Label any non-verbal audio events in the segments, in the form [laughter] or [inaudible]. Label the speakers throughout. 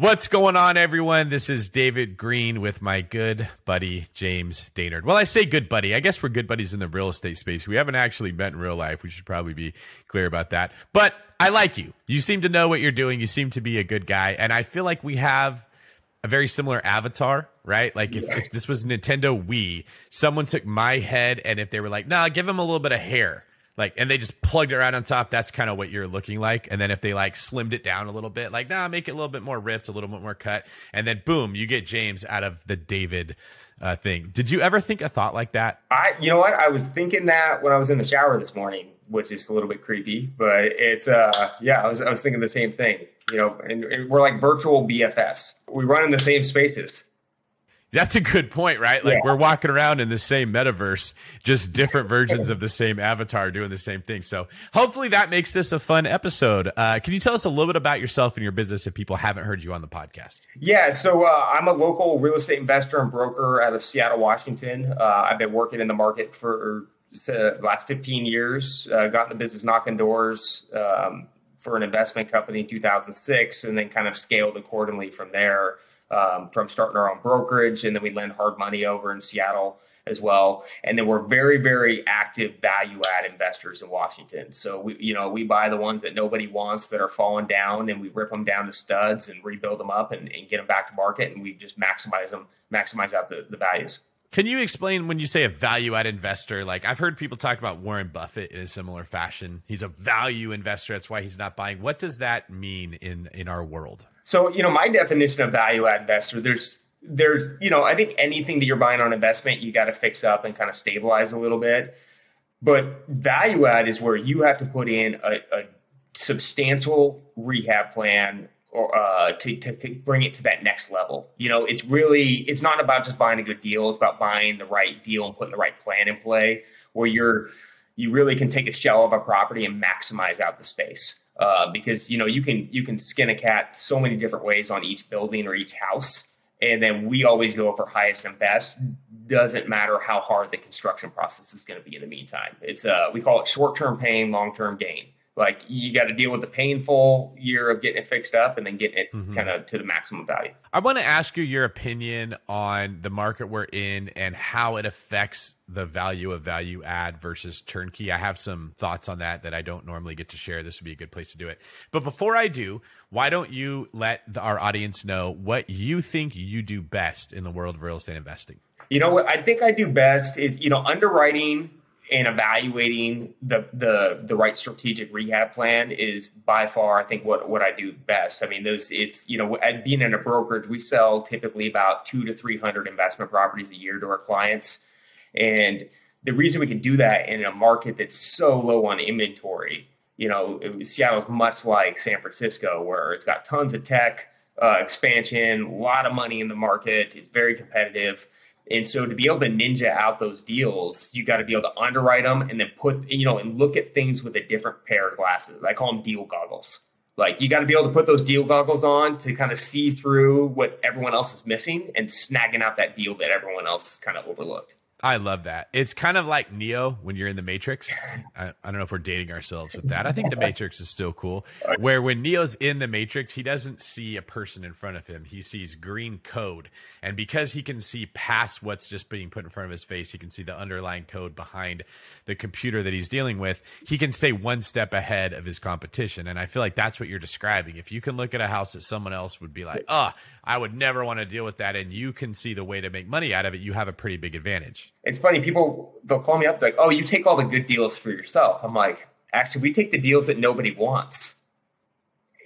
Speaker 1: What's going on, everyone? This is David Greene with my good buddy James Dainard. Well, I say good buddy. I guess we're good buddies in the real estate space. We haven't actually met in real life. We should probably be clear about that. But I like you. You seem to know what you're doing. You seem to be a good guy. And I feel like we have a very similar avatar, right? Like if, if this was Nintendo Wii, someone took my head and if they were like, nah, give him a little bit of hair like and they just plugged it right on top. That's kind of what you're looking like. And then if they like slimmed it down a little bit like nah make it a little bit more ripped a little bit more cut. And then boom you get james out of the david uh, thing. Did you ever think a thought like that?
Speaker 2: I you know what? I was thinking that when i was in the shower this morning which is a little bit creepy but it's uh yeah i was, I was thinking the same thing you know and, and we're like virtual bffs we run in the same spaces
Speaker 1: that's a good point, right? Like yeah. we're walking around in the same metaverse, just different versions of the same avatar doing the same thing. So hopefully that makes this a fun episode. Uh, can you tell us a little bit about yourself and your business if people haven't heard you on the podcast?
Speaker 2: Yeah, so uh, I'm a local real estate investor and broker out of Seattle, Washington. Uh, I've been working in the market for the last 15 years. Uh, got in the business knocking doors um, for an investment company in 2006, and then kind of scaled accordingly from there um, from starting our own brokerage, and then we lend hard money over in Seattle as well. And then we're very, very active value add investors in Washington. So we, you know, we buy the ones that nobody wants that are falling down, and we rip them down to studs and rebuild them up and, and get them back to market, and we just maximize them, maximize out the, the values.
Speaker 1: Can you explain when you say a value add investor? Like I've heard people talk about Warren Buffett in a similar fashion. He's a value investor. That's why he's not buying. What does that mean in in our world?
Speaker 2: So, you know, my definition of value add investor, there's there's, you know, I think anything that you're buying on investment, you got to fix up and kind of stabilize a little bit. But value add is where you have to put in a, a substantial rehab plan or uh, to, to bring it to that next level. You know, it's really it's not about just buying a good deal. It's about buying the right deal and putting the right plan in play where you're you really can take a shell of a property and maximize out the space. Uh, because you know you can you can skin a cat so many different ways on each building or each house, and then we always go for highest and best. Doesn't matter how hard the construction process is going to be in the meantime. It's uh we call it short term pain, long term gain like you got to deal with the painful year of getting it fixed up and then getting it mm-hmm. kind of to the maximum value.
Speaker 1: I want to ask you your opinion on the market we're in and how it affects the value of value add versus turnkey. I have some thoughts on that that I don't normally get to share. This would be a good place to do it. But before I do, why don't you let the, our audience know what you think you do best in the world of real estate investing?
Speaker 2: You know what I think I do best is, you know, underwriting and evaluating the the the right strategic rehab plan is by far I think what what I do best. I mean, those it's you know at being in a brokerage, we sell typically about two to three hundred investment properties a year to our clients, and the reason we can do that in a market that's so low on inventory, you know, Seattle's much like San Francisco, where it's got tons of tech uh, expansion, a lot of money in the market, it's very competitive and so to be able to ninja out those deals, you got to be able to underwrite them and then put, you know, and look at things with a different pair of glasses. I call them deal goggles. Like you got to be able to put those deal goggles on to kind of see through what everyone else is missing and snagging out that deal that everyone else kind of overlooked.
Speaker 1: I love that. It's kind of like Neo when you're in the Matrix. I, I, don't know if we're dating ourselves with that. I think the [laughs] Matrix is still cool. Where when Neo's in the Matrix, he doesn't see a person in front of him. He sees green code. And because he can see past what's just being put in front of his face, he can see the underlying code behind the computer that he's dealing with. He can stay one step ahead of his competition. And I feel like that's what you're describing. If you can look at a house that someone else would be like, oh, I would never want to deal with that. And you can see the way to make money out of it, you have a pretty big advantage.
Speaker 2: It's funny, people they'll call me up like, "Oh, you take all the good deals for yourself." I'm like, actually, we take the deals that nobody wants.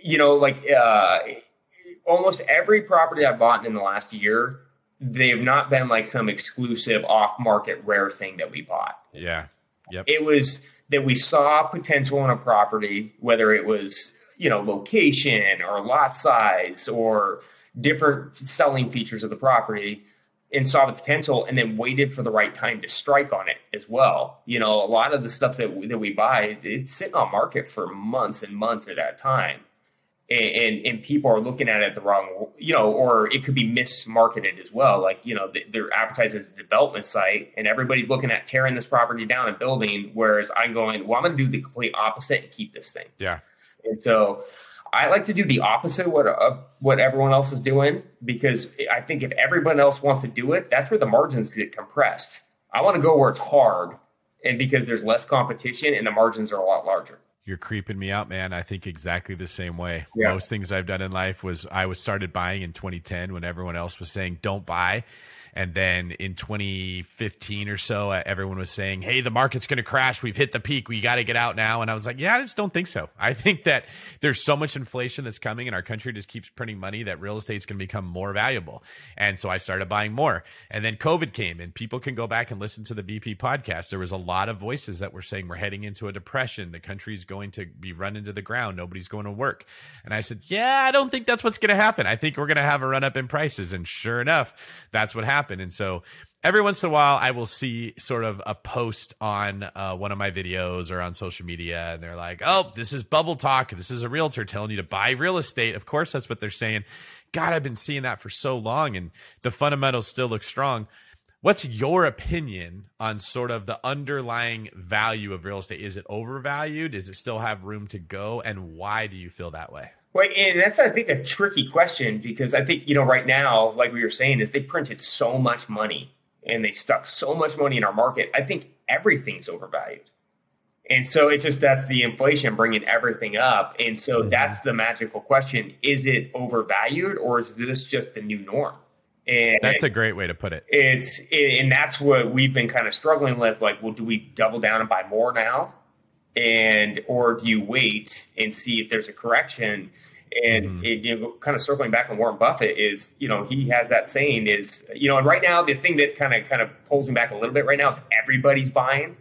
Speaker 2: You know, like uh, almost every property I've bought in the last year, they've not been like some exclusive off-market rare thing that we bought.
Speaker 1: Yeah.
Speaker 2: Yep. It was that we saw potential in a property, whether it was you know location or lot size or different selling features of the property and saw the potential and then waited for the right time to strike on it as well. You know, a lot of the stuff that we, that we buy, it's sitting on market for months and months at a time. And, and, and people are looking at it the wrong, you know, or it could be mismarketed as well. Like, you know, they're advertising as a development site and everybody's looking at tearing this property down and building. Whereas I'm going, well, I'm going to do the complete opposite and keep this thing.
Speaker 1: Yeah.
Speaker 2: And so I like to do the opposite of what uh, what everyone else is doing because I think if everyone else wants to do it, that's where the margins get compressed. I want to go where it's hard, and because there's less competition and the margins are a lot larger.
Speaker 1: You're creeping me out, man. I think exactly the same way. Yeah. Most things I've done in life was I was started buying in 2010 when everyone else was saying don't buy and then in 2015 or so, uh, everyone was saying, Hey, the market's going to crash. We've hit the peak. We got to get out now. And I was like, Yeah, I just don't think so. I think that there's so much inflation that's coming and our country just keeps printing money that real estate's going to become more valuable. And so I started buying more. And then COVID came and people can go back and listen to the BP podcast. There was a lot of voices that were saying we're heading into a depression. The country's going to be run into the ground. Nobody's going to work. And I said, Yeah, I don't think that's what's going to happen. I think we're going to have a run up in prices. And sure enough, that's what happened happen. And so every once in a while, I will see sort of a post on uh, one of my videos or on social media, and they're like, "Oh, this is bubble talk. This is a realtor telling you to buy real estate." Of course, that's what they're saying. God, I've been seeing that for so long, and the fundamentals still look strong. What's your opinion on sort of the underlying value of real estate? Is it overvalued? Does it still have room to go? And why do you feel that way?
Speaker 2: Well, and that's I think a tricky question because I think you know right now, like we were saying, is they printed so much money and they stuck so much money in our market. I think everything's overvalued, and so it's just that's the inflation bringing everything up, and so mm-hmm. that's the magical question: is it overvalued or is this just the new norm?
Speaker 1: And that's a great way to put it.
Speaker 2: It's and that's what we've been kind of struggling with. Like, well, do we double down and buy more now? And or do you wait and see if there's a correction? And mm-hmm. it, you know, kind of circling back on Warren Buffett is, you know, he has that saying is, you know, and right now the thing that kind of kind of pulls me back a little bit right now is everybody's buying,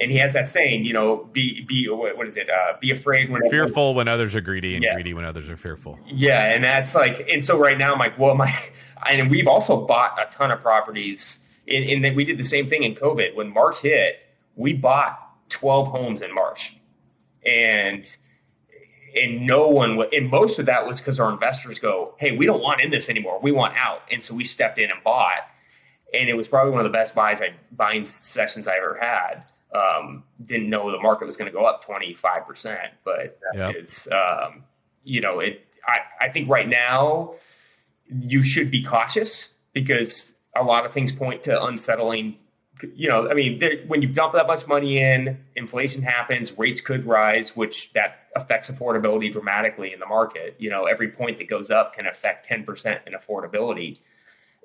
Speaker 2: and he has that saying, you know, be be what is it? Uh, be afraid when
Speaker 1: fearful when others are greedy, and yeah. greedy when others are fearful.
Speaker 2: Yeah, and that's like, and so right now I'm like, well, my, [laughs] and we've also bought a ton of properties, and, and we did the same thing in COVID when March hit. We bought 12 homes in March. And and no one and most of that was because our investors go, Hey, we don't want in this anymore. We want out. And so we stepped in and bought. And it was probably one of the best buys I buying sessions I ever had. Um, didn't know the market was going to go up 25%, but yep. it's, um, you know, it, I, I think right now you should be cautious because a lot of things point to unsettling you know, I mean, when you dump that much money in, inflation happens, rates could rise, which that affects affordability dramatically in the market. You know, every point that goes up can affect 10% in affordability.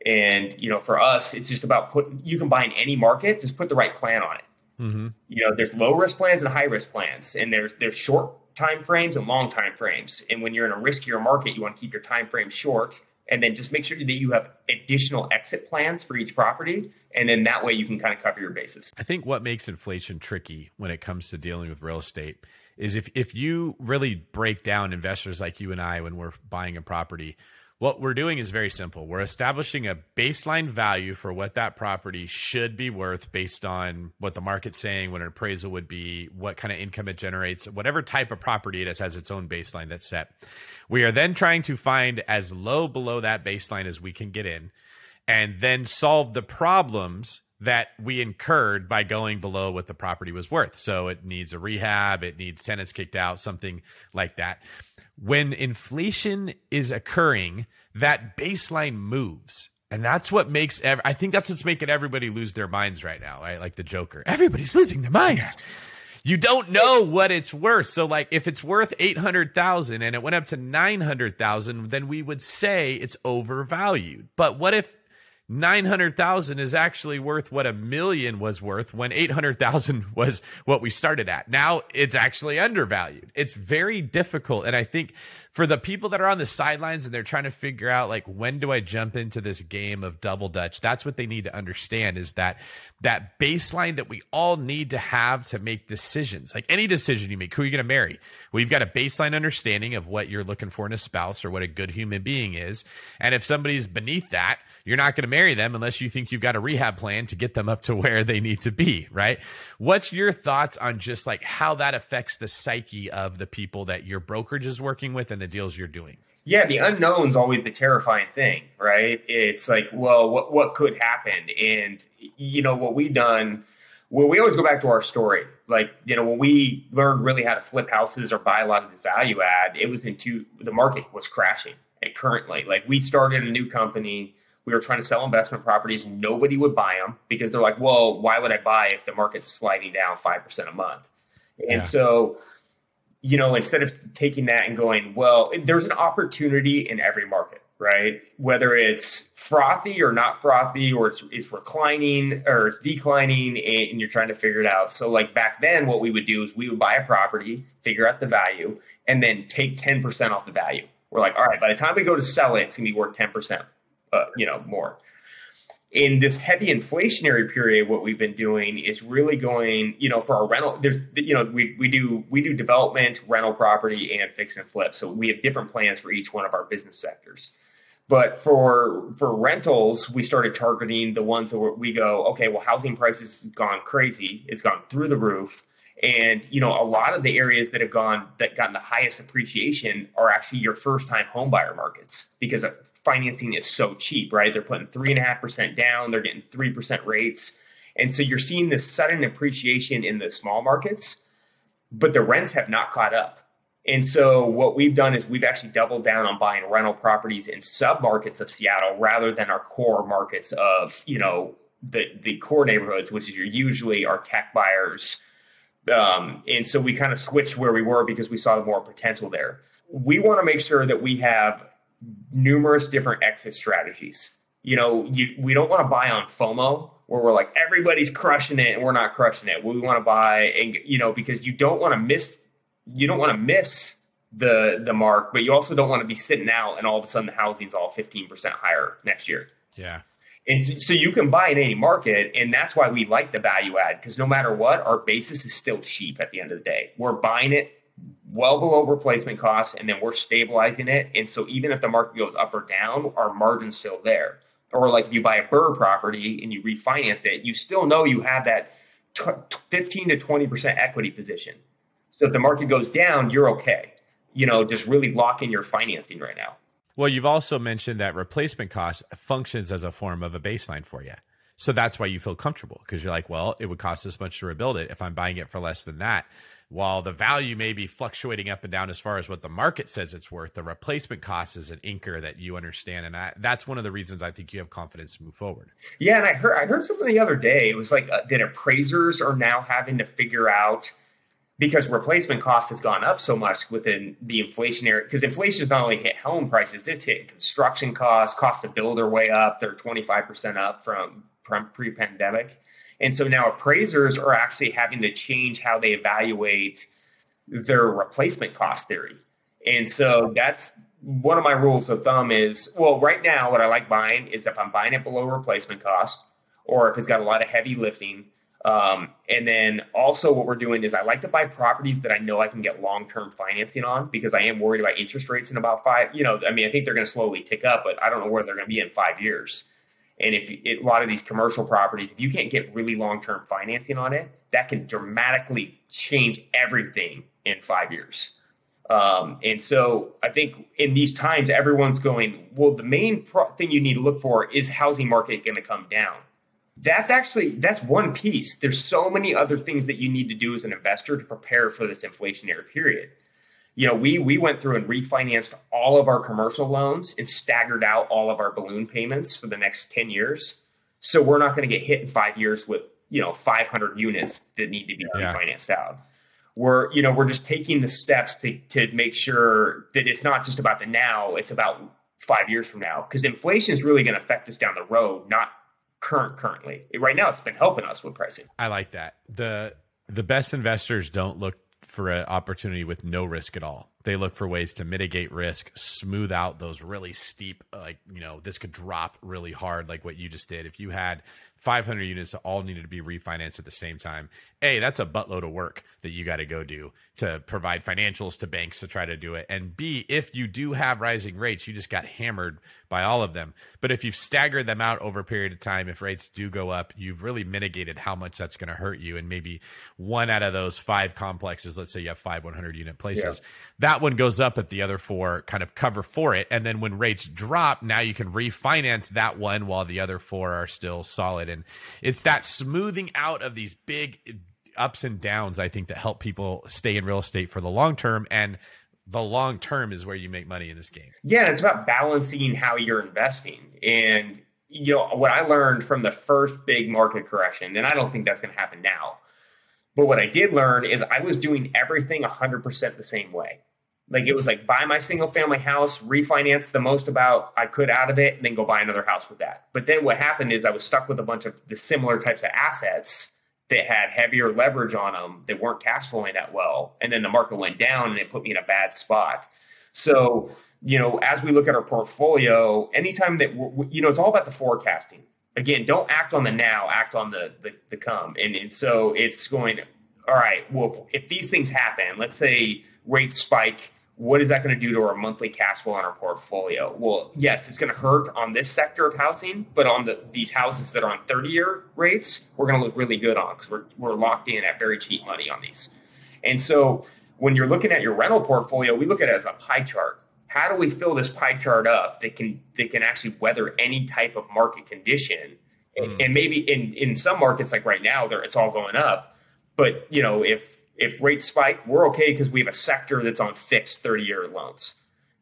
Speaker 2: And, you know, for us, it's just about putting, you can buy in any market, just put the right plan on it. Mm-hmm. You know, there's low risk plans and high risk plans, and there's, there's short time frames and long time frames. And when you're in a riskier market, you want to keep your time frame short and then just make sure that you have additional exit plans for each property and then that way you can kind of cover your bases.
Speaker 1: I think what makes inflation tricky when it comes to dealing with real estate is if if you really break down investors like you and i when we're buying a property what we're doing is very simple. We're establishing a baseline value for what that property should be worth based on what the market's saying, what an appraisal would be, what kind of income it generates, whatever type of property it is has its own baseline that's set. We are then trying to find as low below that baseline as we can get in and then solve the problems that we incurred by going below what the property was worth. So it needs a rehab, it needs tenants kicked out, something like that when inflation is occurring, that baseline moves. And that's what makes, ev- I think that's what's making everybody lose their minds right now, right? Like the Joker. Everybody's losing their minds. You don't know what it's worth. So, like, if it's worth 800,000 and it went up to 900,000, then we would say it's overvalued. But what if 900,000 is actually worth what a million was worth when 800,000 [laughs] was what we started at. Now it's actually undervalued. It's very difficult. And I think for the people that are on the sidelines and they're trying to figure out like when do I jump into this game of double dutch, that's what they need to understand is that that baseline that we all need to have to make decisions. Like any decision you make, who are you going to marry? Well, you've got a baseline understanding of what you're looking for in a spouse or what a good human being is. And if somebody's beneath that, you're not going to marry them unless you think you've got a rehab plan to get them up to where they need to be, right? What's your thoughts on just like how that affects the psyche of the people that your brokerage is working with and the deals you're doing?
Speaker 2: Yeah, the unknown's always the terrifying thing, right? It's like, well, what what could happen? And you know what we've done Well, we always go back to our story. Like, you know, when we learned really how to flip houses or buy a lot of this value add, it was into the market was crashing currently. Like, we started a new company. We were trying to sell investment properties. Nobody would buy them because they're like, well, why would I buy if the market's sliding down 5% a month? And yeah. so, you know, instead of taking that and going, well, there's an opportunity in every market right? Whether it's frothy or not frothy, or it's, it's reclining or it's declining, and you're trying to figure it out. So, like back then, what we would do is we would buy a property, figure out the value, and then take 10% off the value. We're like, all right, by the time we go to sell it, it's gonna be worth 10%, uh, you know, more. In this heavy inflationary period, what we've been doing is really going, you know, for our rental. There's, you know, we we do we do development, rental property, and fix and flip. So we have different plans for each one of our business sectors. But for for rentals, we started targeting the ones where we go, okay, well, housing prices has gone crazy. It's gone through the roof. And you know, a lot of the areas that have gone that gotten the highest appreciation are actually your first time home buyer markets because financing is so cheap, right? They're putting three and a half percent down, they're getting three percent rates. And so you're seeing this sudden appreciation in the small markets, but the rents have not caught up. And so what we've done is we've actually doubled down on buying rental properties in sub markets of Seattle rather than our core markets of, you know, the the core neighborhoods, which is usually our tech buyers. Um, and so we kind of switched where we were because we saw more potential there. We want to make sure that we have numerous different exit strategies. You know, you, we don't want to buy on FOMO where we're like everybody's crushing it and we're not crushing it. We want to buy and you know because you don't want to miss you don't want to miss the the mark, but you also don't want to be sitting out and all of a sudden the housing's all 15% higher next year.
Speaker 1: Yeah.
Speaker 2: And so you can buy in any market, and that's why we like the value add because no matter what, our basis is still cheap at the end of the day. We're buying it well below replacement costs, and then we're stabilizing it. And so even if the market goes up or down, our margin's still there. Or like if you buy a BRRRR property and you refinance it, you still know you have that 15 to 20% equity position. So if the market goes down, you're okay. You know, just really lock in your financing right now.
Speaker 1: Well, you've also mentioned that replacement cost functions as a form of a baseline for you. So that's why you feel comfortable because you're like, well, it would cost this much to rebuild it. If I'm buying it for less than that, while the value may be fluctuating up and down as far as what the market says it's worth, the replacement cost is an anchor that you understand, and I, that's one of the reasons I think you have confidence to move forward.
Speaker 2: Yeah, and I heard I heard something the other day. It was like uh, that appraisers are now having to figure out because replacement cost has gone up so much within the inflationary because inflation has not only hit home prices it's hit construction costs cost to build are way up they're 25% up from, from pre-pandemic and so now appraisers are actually having to change how they evaluate their replacement cost theory and so that's one of my rules of thumb is well right now what i like buying is if i'm buying it below replacement cost or if it's got a lot of heavy lifting um, and then also what we're doing is I like to buy properties that I know I can get long-term financing on because I am worried about interest rates in about five, you know, I mean, I think they're going to slowly tick up, but I don't know where they're going to be in five years. And if it, a lot of these commercial properties, if you can't get really long-term financing on it, that can dramatically change everything in five years. Um, and so I think in these times, everyone's going, well, the main pro- thing you need to look for is housing market going to come down. That's actually that's one piece. There's so many other things that you need to do as an investor to prepare for this inflationary period you know we we went through and refinanced all of our commercial loans and staggered out all of our balloon payments for the next 10 years so we're not going to get hit in 5 years with you know 500 units that need to be yeah. refinanced out we're you know we're just taking the steps to to make sure that it's not just about the now it's about 5 years from now because inflation is really going to affect us down the road not current currently. Right now, it's been helping us with pricing.
Speaker 1: I like that. the The best investors don't look for an opportunity with no risk at all. They look for ways to mitigate risk, smooth out those really steep, like you know, this could drop really hard, like what you just did. If you had 500 units that all needed to be refinanced at the same time. A, that's a buttload of work that you got to go do to provide financials to banks to try to do it. And B, if you do have rising rates, you just got hammered by all of them. But if you've staggered them out over a period of time, if rates do go up, you've really mitigated how much that's going to hurt you. And maybe one out of those five complexes, let's say you have five 100 unit places, yeah. that one goes up, but the other four kind of cover for it. And then when rates drop, now you can refinance that one while the other four are still solid And it's that smoothing out of these big ups and downs, I think, that help people stay in real estate for the long term. And the long term is where you make money in this game.
Speaker 2: Yeah, it's about balancing how you're investing. And you know what I learned from the first big market correction, and I don't think that's going to happen now. But what I did learn is I was doing everything 100% the same way. Like it was like buy my single family house, refinance the most about I could out of it, and then go buy another house with that. But then what happened is I was stuck with a bunch of the similar types of assets that had heavier leverage on them that weren't cash flowing that well. And then the market went down and it put me in a bad spot. So, you know, as we look at our portfolio, anytime that, you know, it's all about the forecasting. Again, don't act on the now, act on the, the, the come. And, and so it's going, all right, well, if these things happen, let's say rates spike what is that going to do to our monthly cash flow on our portfolio? Well, yes, it's going to hurt on this sector of housing, but on the these houses that are on 30 year rates, we're going to look really good on because we're, we're locked in at very cheap money on these. And so when you're looking at your rental portfolio, we look at it as a pie chart. How do we fill this pie chart up that can that can actually weather any type of market condition? Mm. And maybe in in some markets like right now, there it's all going up. But you know, if if rates spike, we're okay because we have a sector that's on fixed 30 year loans.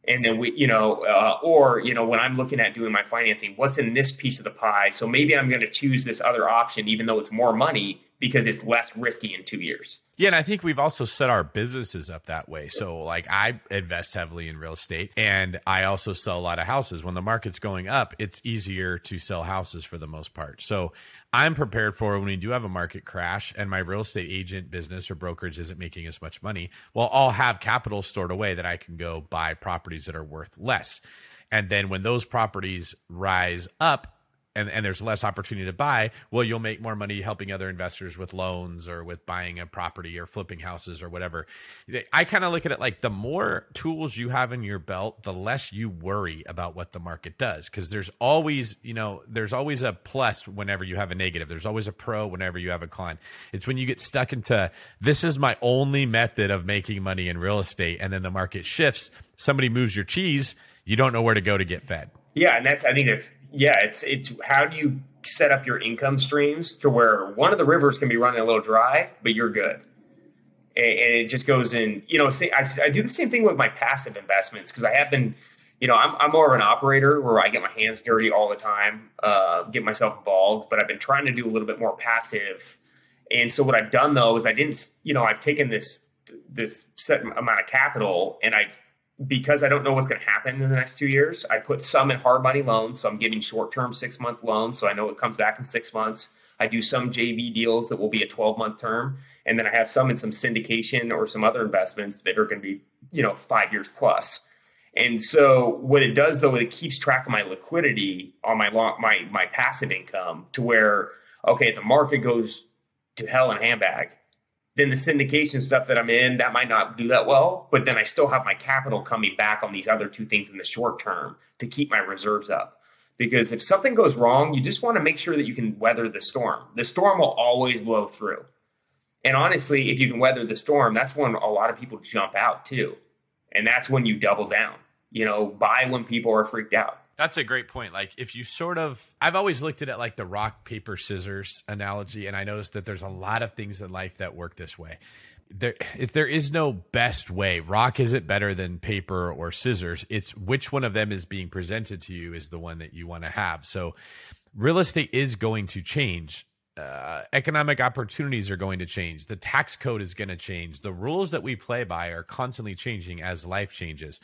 Speaker 2: And then we, you know, uh, or, you know, when I'm looking at doing my financing, what's in this piece of the pie? So maybe I'm going to choose this other option, even though it's more money because it's less risky in two years.
Speaker 1: Yeah, and I think we've also set our businesses up that way. So, like, I invest heavily in real estate and I also sell a lot of houses. When the market's going up, it's easier to sell houses for the most part. So, I'm prepared for when we do have a market crash and my real estate agent business or brokerage isn't making as much money. Well, I'll have capital stored away that I can go buy properties that are worth less. And then when those properties rise up, and, and there's less opportunity to buy, well, you'll make more money helping other investors with loans or with buying a property or flipping houses or whatever. I kind of look at it like the more tools you have in your belt, the less you worry about what the market does. Cause there's always, you know, there's always a plus whenever you have a negative. There's always a pro whenever you have a con. It's when you get stuck into this is my only method of making money in real estate. And then the market shifts, somebody moves your cheese, you don't know where to go to get fed.
Speaker 2: Yeah. And that's, I think that's, yeah, it's it's how do you set up your income streams to where one of the rivers can be running a little dry, but you're good. And, and it just goes in, you know, I, I do the same thing with my passive investments because I have been, you know, I'm, I'm more of an operator where I get my hands dirty all the time, uh, get myself involved, but I've been trying to do a little bit more passive. And so what I've done though is I didn't, you know, I've taken this this set amount of capital and I've because I don't know what's going to happen in the next two years, I put some in hard money loans. So I'm giving short term six month loans. So I know it comes back in six months. I do some JV deals that will be a 12 month term. And then I have some in some syndication or some other investments that are going to be, you know, five years plus. And so what it does though, it keeps track of my liquidity on my long, my, my passive income to where, okay, the market goes to hell in a handbag then the syndication stuff that I'm in, that might not do that well, but then I still have my capital coming back on these other two things in the short term to keep my reserves up. Because if something goes wrong, you just want to make sure that you can weather the storm. The storm will always blow through. And honestly, if you can weather the storm, that's when a lot of people jump out too. And that's when you double down. You know, buy when people are freaked out.
Speaker 1: That's a great point. Like if you sort of I've always looked at it like the rock paper scissors analogy and I noticed that there's a lot of things in life that work this way. There if there is no best way. Rock isn't better than paper or scissors. It's which one of them is being presented to you is the one that you want to have. So real estate is going to change uh, economic opportunities are going to change. The tax code is going to change. The rules that we play by are constantly changing as life changes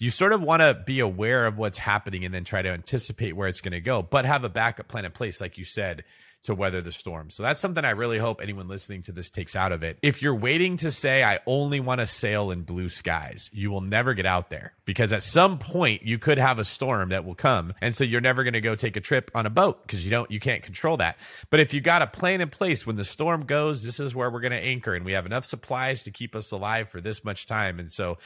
Speaker 1: you sort of want to be aware of what's happening and then try to anticipate where it's going to go, but have a backup plan in place, like you said, to weather the storm. So that's something I really hope anyone listening to this takes out of it. If you're waiting to say, I only want to sail in blue skies, you will never get out there because at some point you could have a storm that will come. And so you're never going to go take a trip on a boat because you don't, you can't control that. But if you got a plan in place when the storm goes, this is where we're going to anchor and we have enough supplies to keep us alive for this much time. And so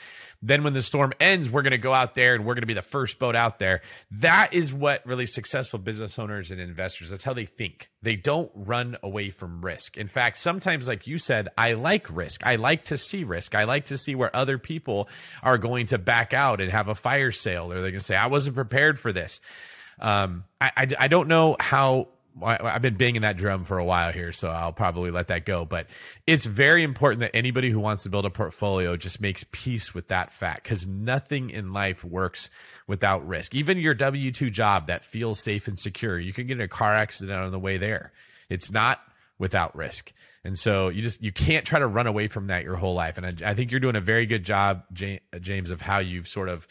Speaker 1: then when the storm ends, we're going to go out there and we're going to be the first boat out there. That is what really successful business owners and investors, that's how they think they don't run away from risk. In fact, sometimes, like you said, I like risk. I like to see risk. I like to see where other people are going to back out and have a fire sale, or they're going to say, I wasn't prepared for this. Um, I, I, I don't know how I've been banging that drum for a while here, so I'll probably let that go. But it's very important that anybody who wants to build a portfolio just makes peace with that fact because nothing in life works without risk. Even your W 2 job that feels safe and secure, you can get in a car accident on the way there. It's not without risk. And so you just you can't try to run away from that your whole life. And I, I think you're doing a very good job, James, of how you've sort of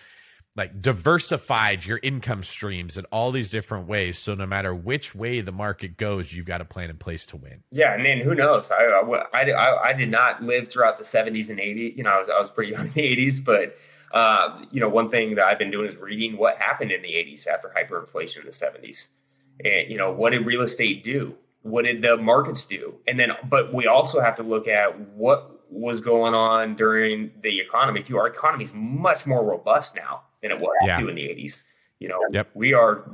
Speaker 1: like diversified your income streams in all these different ways. So no matter which way the market goes, you've got a plan in place to win.
Speaker 2: Yeah, and then who knows? I I, I, I did not live throughout the 70s and 80s. You know, I was I was pretty young [laughs] in the 80s, but uh, you know, one thing that I've been doing is reading what happened in the 80s after hyperinflation in the 70s. And you know, what did real estate do? What did the markets do? And then, but we also have to look at what was going on during the economy too. Our economy is much more robust now than it was yeah. in the 80s. You know, yep. we are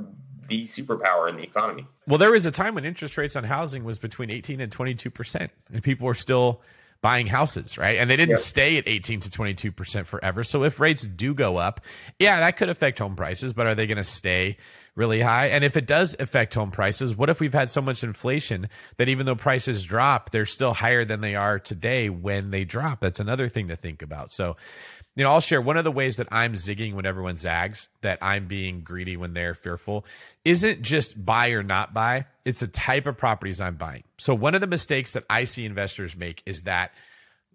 Speaker 2: the superpower in the economy.
Speaker 1: Well, there was a time when interest rates on housing was between 18 and 22 percent, and people were still buying houses, right? And they didn't yep. stay at 18 to 22 percent forever. So if rates do go up, yeah, that could affect home prices, but are they going to stay really high? And if it does affect home prices, what if we've had so much inflation that even though prices drop, they're still higher than they are today when they drop? That's another thing to think about. So you know, I'll share one of the ways that I'm zigging when everyone zags, that I'm being greedy when they're fearful, isn't just buy or not buy. It's the type of properties I'm buying. So one of the mistakes that I see investors make is that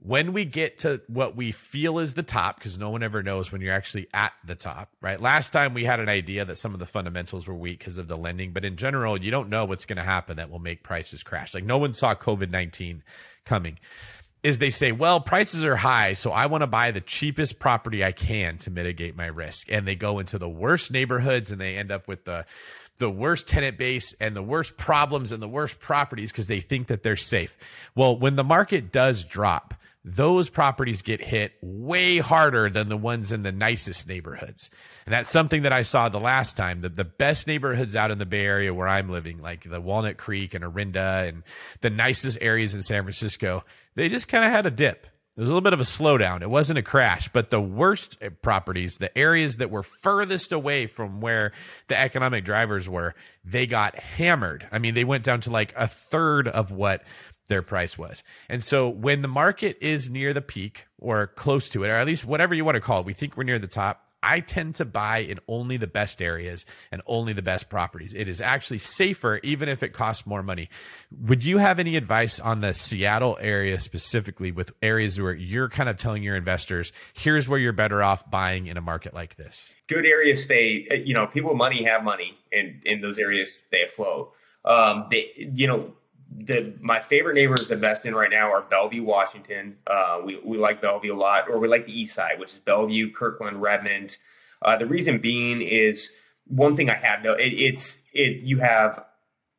Speaker 1: when we get to what we feel is the top, because no one ever knows when you're actually at the top, right? Last time we had an idea that some of the fundamentals were weak because of the lending, but in general, you don't know what's going to happen that will make prices crash. Like no one saw COVID 19 coming is they say, well, prices are high, so I want to buy the cheapest property I can to mitigate my risk. And they go into the worst neighborhoods and they end up with the the worst tenant base and the worst problems and the worst properties because they think that they're safe. Well, when the market does drop, those properties get hit way harder than the ones in the nicest neighborhoods. And that's something that I saw the last time. The, the best neighborhoods out in the Bay Area where I'm living, like the Walnut Creek and Orinda and the nicest areas in San Francisco, they just kind of had a dip. It was a little bit of a slowdown. It wasn't a crash, but the worst eh, properties, the areas that were furthest away from where the economic drivers were, they got hammered. I mean, they went down to like a third of what their price was. And so when the market is near the peak or close to it, or at least whatever you want to call it, we think we're near the top. I tend to buy in only the best areas and only the best properties. It is actually safer, even if it costs more money. Would you have any advice on the Seattle area specifically with areas where you're kind of telling your investors, here's where you're better off buying in a market like this?
Speaker 2: Good areas stay, you know, people money have money and in those areas stay afloat. Um, they, you know, the my favorite neighborhoods to invest in right now are Bellevue, Washington. Uh, we we like Bellevue a lot, or we like the East Side, which is Bellevue, Kirkland, Redmond. Uh, the reason being is one thing I have though. It, it's it you have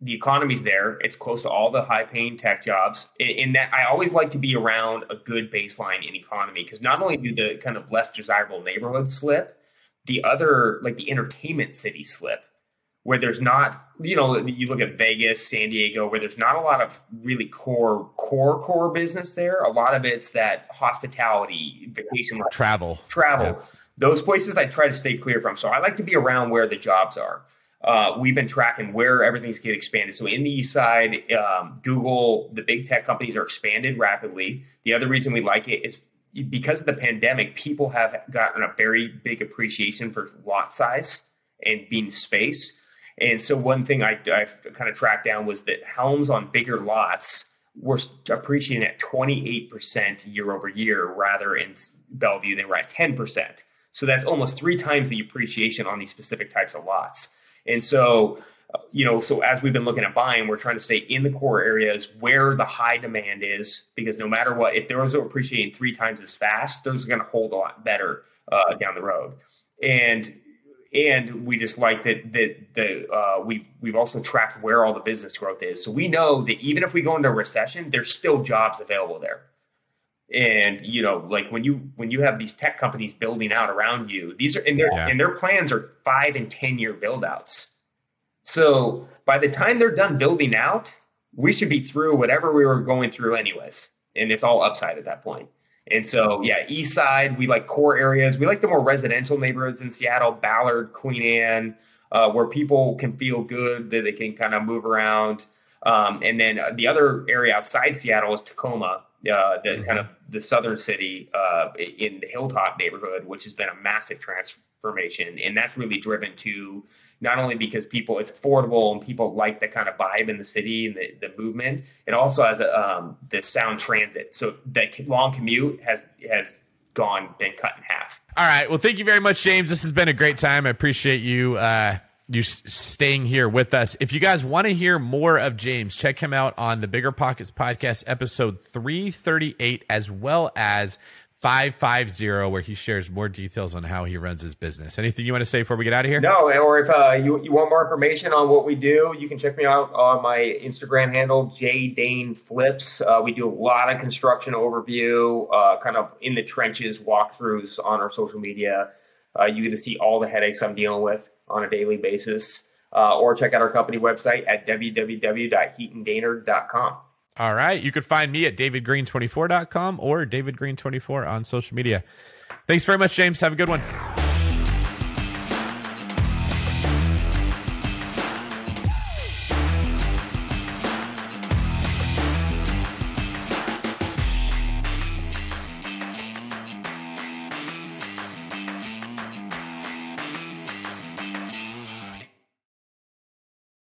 Speaker 2: the economy's there. It's close to all the high paying tech jobs. In, in that, I always like to be around a good baseline in economy because not only do the kind of less desirable neighborhoods slip, the other like the entertainment city slip where there's not, you know, you look at Vegas, San Diego, where there's not a lot of really core, core, core business there. A lot of it's that hospitality, vacation,
Speaker 1: travel,
Speaker 2: travel. Yeah. Those places I try to stay clear from. So I like to be around where the jobs are. Uh, we've been tracking where everything's getting expanded. So in the east side, um, Google, the big tech companies are expanded rapidly. The other reason we like it is because of the pandemic, people have gotten a very big appreciation for lot size and being space. And so one thing I, I kind of tracked down was that homes on bigger lots were appreciating at 28% year over year, rather in Bellevue, they were at 10%. So that's almost three times the appreciation on these specific types of lots. And so, you know, so as we've been looking at buying, we're trying to stay in the core areas where the high demand is, because no matter what, if those are appreciating three times as fast, those are going to hold a lot better uh, down the road. And and we just like that that the uh, we we've also tracked where all the business growth is. So we know that even if we go into a recession, there's still jobs available there. And you know, like when you when you have these tech companies building out around you, these are and their yeah. and their plans are five and ten year build outs. So by the time they're done building out, we should be through whatever we were going through anyways, and it's all upside at that point. And so, yeah, East Side, we like core areas. We like the more residential neighborhoods in Seattle, Ballard, Queen Anne, uh, where people can feel good, that they can kind of move around. Um, and then the other area outside Seattle is Tacoma, uh, the mm-hmm. kind of the southern city uh, in the Hilltop neighborhood, which has been a massive transformation, and that's really driven to not only because people it's affordable and people like the kind of vibe in the city and the, the movement, it also has a, um, the sound transit. So that long commute has has gone been cut in half.
Speaker 1: All right. Well, thank you very much, James. This has been a great time. I appreciate you uh, you staying here with us. If you guys want to hear more of James, check him out on the BiggerPockets podcast, episode 338, as well as 550, where he shares more details on how he runs his business. Anything you want to say before we get out of here?
Speaker 2: No, or if uh, you, you want more information on what we do, you can check me out on my Instagram handle, J Dane Flips. Uh, we do a lot of construction overview, uh, kind of in the trenches walkthroughs on our social media. Uh, you get to see all the headaches I'm dealing with on a daily basis. Uh, or check out our company website at www.heatondainard.com.
Speaker 1: All right. You can find me at davidgreene24.com or davidgreene24 on social media. Thanks very much, James. Have a good one.